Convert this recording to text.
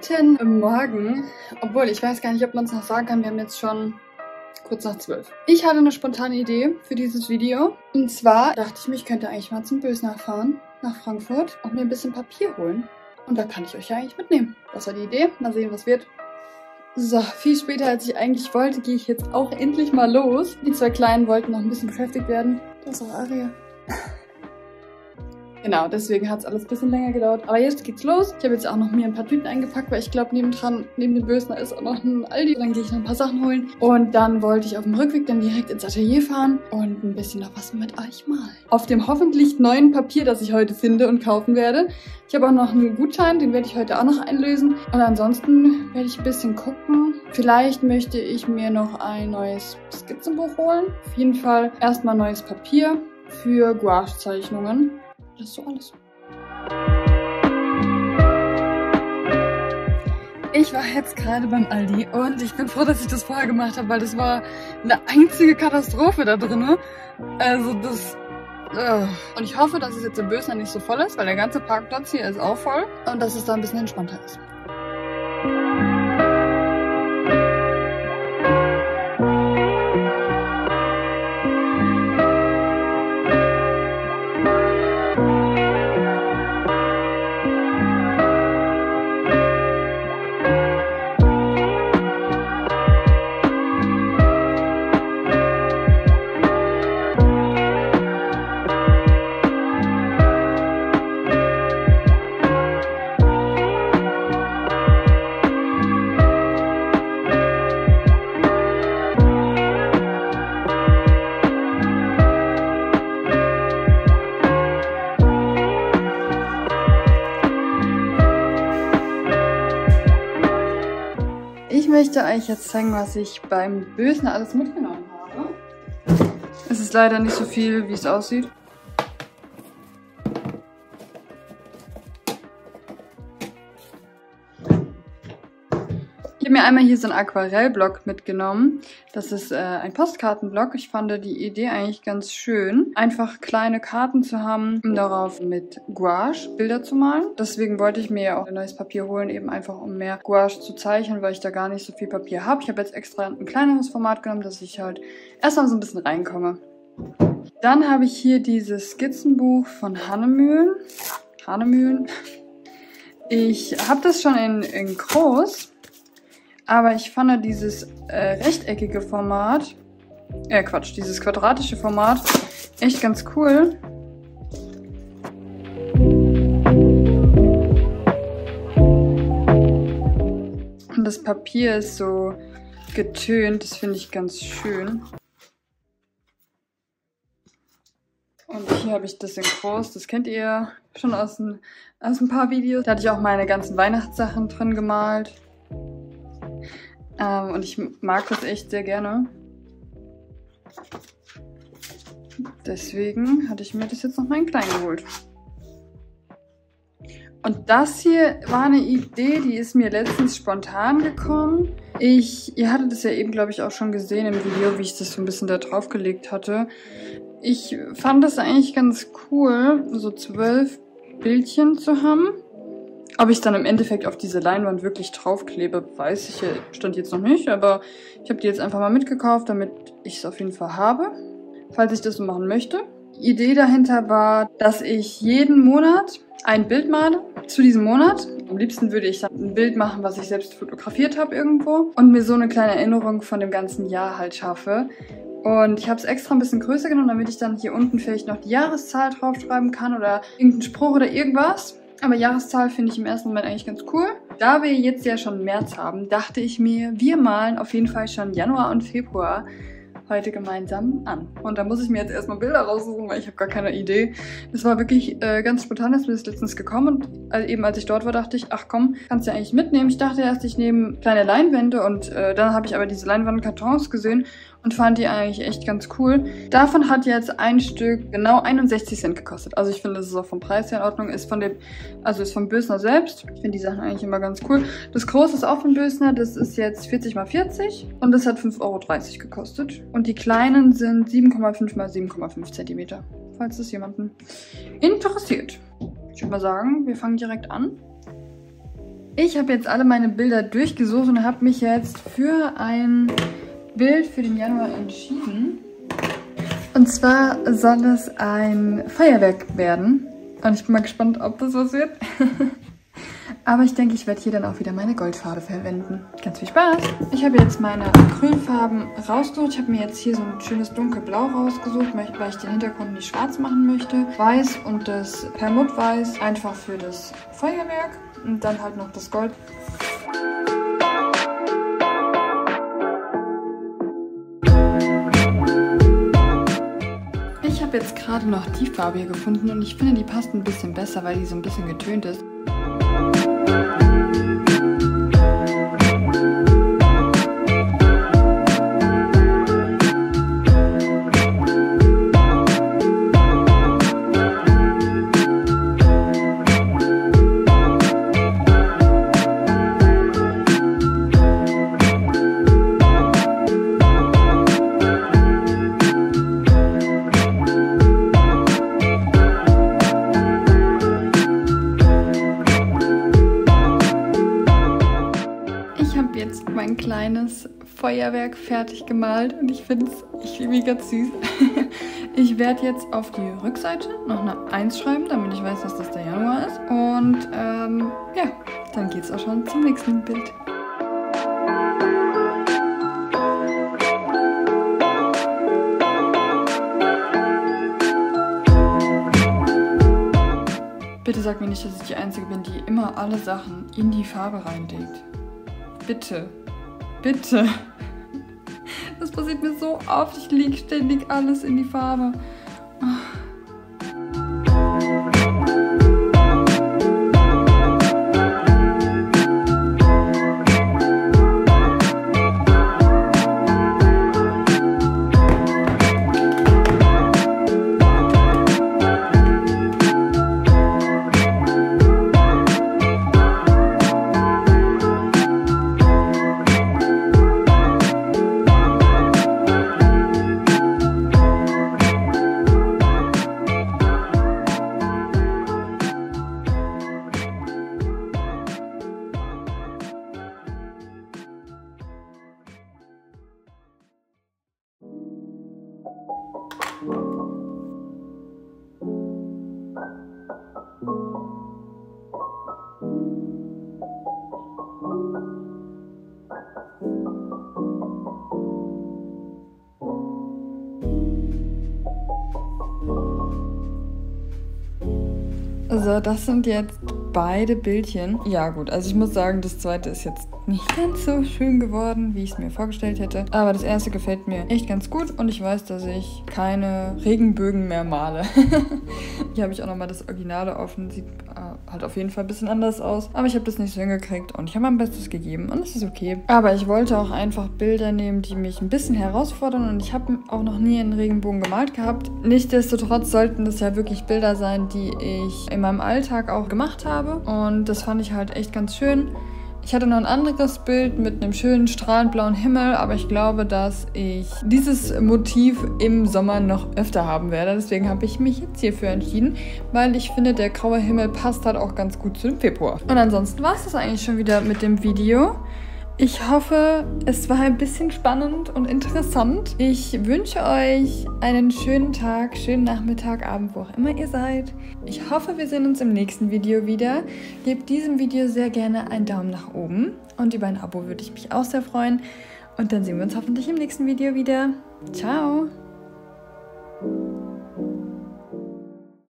Guten Morgen. Obwohl, ich weiß gar nicht, ob man es noch sagen kann. Wir haben jetzt schon kurz nach zwölf. Ich hatte eine spontane Idee für dieses Video. Und zwar dachte ich mir, ich könnte eigentlich mal zum Bösner fahren, nach Frankfurt, und mir ein bisschen Papier holen. Und da kann ich euch ja eigentlich mitnehmen. Das war die Idee. Mal sehen, was wird. So, viel später als ich eigentlich wollte, gehe ich jetzt auch endlich mal los. Die zwei Kleinen wollten noch ein bisschen beschäftigt werden. Das ist auch Aria. Genau, deswegen hat es alles ein bisschen länger gedauert. Aber jetzt geht's los. Ich habe jetzt auch noch mir ein paar Tüten eingepackt, weil ich glaube, neben dem Bösner ist auch noch ein Aldi. Dann gehe ich noch ein paar Sachen holen. Und dann wollte ich auf dem Rückweg dann direkt ins Atelier fahren und ein bisschen noch was mit euch malen. Auf dem hoffentlich neuen Papier, das ich heute finde und kaufen werde. Ich habe auch noch einen Gutschein, den werde ich heute auch noch einlösen. Und ansonsten werde ich ein bisschen gucken. Vielleicht möchte ich mir noch ein neues Skizzenbuch holen. Auf jeden Fall erstmal neues Papier für Gouache-Zeichnungen. Das ist so alles. Ich war jetzt gerade beim Aldi und ich bin froh, dass ich das vorher gemacht habe, weil das war eine einzige Katastrophe da drin. Also das... Uh. Und ich hoffe, dass es jetzt im Bösner nicht so voll ist, weil der ganze Parkplatz hier ist auch voll und dass es da ein bisschen entspannter ist. Möchte euch jetzt zeigen, was ich beim Bösner alles mitgenommen habe. Es ist leider nicht so viel, wie es aussieht. Habe mir einmal hier so einen Aquarellblock mitgenommen. Das ist äh, ein Postkartenblock. Ich fand die Idee eigentlich ganz schön. Einfach kleine Karten zu haben, um darauf mit Gouache Bilder zu malen. Deswegen wollte ich mir ja auch ein neues Papier holen, eben einfach um mehr Gouache zu zeichnen, weil ich da gar nicht so viel Papier habe. Ich habe jetzt extra ein kleineres Format genommen, dass ich halt erstmal so ein bisschen reinkomme. Dann habe ich hier dieses Skizzenbuch von Hannemühlen. Hannemühlen. Ich habe das schon in, in groß aber ich fand dieses äh, rechteckige Format, äh Quatsch, dieses quadratische Format echt ganz cool. Und das Papier ist so getönt, das finde ich ganz schön. Und hier habe ich das in groß, das kennt ihr schon aus ein, aus ein paar Videos. Da hatte ich auch meine ganzen Weihnachtssachen drin gemalt. Ähm, und ich mag das echt sehr gerne. Deswegen hatte ich mir das jetzt noch mal in klein geholt. Und das hier war eine Idee, die ist mir letztens spontan gekommen. Ich, ihr hattet es ja eben, glaube ich, auch schon gesehen im Video, wie ich das so ein bisschen da drauf gelegt hatte. Ich fand das eigentlich ganz cool, so zwölf Bildchen zu haben. Ob ich dann im Endeffekt auf diese Leinwand wirklich draufklebe, weiß ich, stand jetzt noch nicht, aber ich habe die jetzt einfach mal mitgekauft, damit ich es auf jeden Fall habe, falls ich das so machen möchte. Die Idee dahinter war, dass ich jeden Monat ein Bild male zu diesem Monat. Am liebsten würde ich dann ein Bild machen, was ich selbst fotografiert habe irgendwo und mir so eine kleine Erinnerung von dem ganzen Jahr halt schaffe. Und ich habe es extra ein bisschen größer genommen, damit ich dann hier unten vielleicht noch die Jahreszahl draufschreiben kann oder irgendeinen Spruch oder irgendwas. Aber Jahreszahl finde ich im ersten Moment eigentlich ganz cool. Da wir jetzt ja schon März haben, dachte ich mir, wir malen auf jeden Fall schon Januar und Februar heute gemeinsam an. Und da muss ich mir jetzt erstmal Bilder raussuchen, weil ich habe gar keine Idee. Das war wirklich äh, ganz spontan, ist mir das letztens gekommen. Und also eben als ich dort war, dachte ich, ach komm, kannst du ja eigentlich mitnehmen. Ich dachte erst, ich nehme kleine Leinwände und äh, dann habe ich aber diese Leinwandkartons gesehen und fand die eigentlich echt ganz cool. Davon hat jetzt ein Stück genau 61 Cent gekostet. Also ich finde, das ist auch vom Preis her in Ordnung. Ist von dem, also ist vom Bösner selbst. Ich finde die Sachen eigentlich immer ganz cool. Das große ist auch von Bösner. Das ist jetzt 40 x 40 und das hat 5,30 Euro gekostet. Und die kleinen sind 7,5 x 7,5 Zentimeter. Falls das jemanden interessiert. Ich würde mal sagen, wir fangen direkt an. Ich habe jetzt alle meine Bilder durchgesucht und habe mich jetzt für ein Bild für den Januar entschieden. Und zwar soll es ein Feuerwerk werden. Und ich bin mal gespannt, ob das was wird. Aber ich denke, ich werde hier dann auch wieder meine Goldfarbe verwenden. Ganz viel Spaß! Ich habe jetzt meine Acrylfarben rausgesucht. Ich habe mir jetzt hier so ein schönes dunkelblau rausgesucht, weil ich den Hintergrund nicht schwarz machen möchte. Weiß und das Perlmuttweiß einfach für das Feuerwerk. Und dann halt noch das Gold. Gerade noch die Farbe hier gefunden und ich finde, die passt ein bisschen besser, weil die so ein bisschen getönt ist. Kleines Feuerwerk fertig gemalt und ich finde es mega süß. ich werde jetzt auf die Rückseite noch eine 1 schreiben, damit ich weiß, dass das der Januar ist. Und ähm, ja, dann geht es auch schon zum nächsten Bild. Bitte sag mir nicht, dass ich die Einzige bin, die immer alle Sachen in die Farbe reinlegt. Bitte. Bitte. Das passiert mir so oft. Ich lege ständig alles in die Farbe. So, das sind jetzt beide Bildchen. Ja gut, also ich muss sagen, das zweite ist jetzt nicht ganz so schön geworden, wie ich es mir vorgestellt hätte. Aber das erste gefällt mir echt ganz gut und ich weiß, dass ich keine Regenbögen mehr male. Hier habe ich auch nochmal das Originale offen. Sieht äh, halt auf jeden Fall ein bisschen anders aus. Aber ich habe das nicht so hingekriegt und ich habe mein Bestes gegeben und es ist okay. Aber ich wollte auch einfach Bilder nehmen, die mich ein bisschen herausfordern und ich habe auch noch nie einen Regenbogen gemalt gehabt. Nichtsdestotrotz sollten das ja wirklich Bilder sein, die ich in meinem Alltag auch gemacht habe und das fand ich halt echt ganz schön. Ich hatte noch ein anderes Bild mit einem schönen strahlend blauen Himmel, aber ich glaube, dass ich dieses Motiv im Sommer noch öfter haben werde. Deswegen habe ich mich jetzt hierfür entschieden, weil ich finde, der graue Himmel passt halt auch ganz gut zu dem Februar. Und ansonsten war es das eigentlich schon wieder mit dem Video. Ich hoffe, es war ein bisschen spannend und interessant. Ich wünsche euch einen schönen Tag, schönen Nachmittag, Abend, wo auch immer ihr seid. Ich hoffe, wir sehen uns im nächsten Video wieder. Gebt diesem Video sehr gerne einen Daumen nach oben und über ein Abo würde ich mich auch sehr freuen. Und dann sehen wir uns hoffentlich im nächsten Video wieder. Ciao!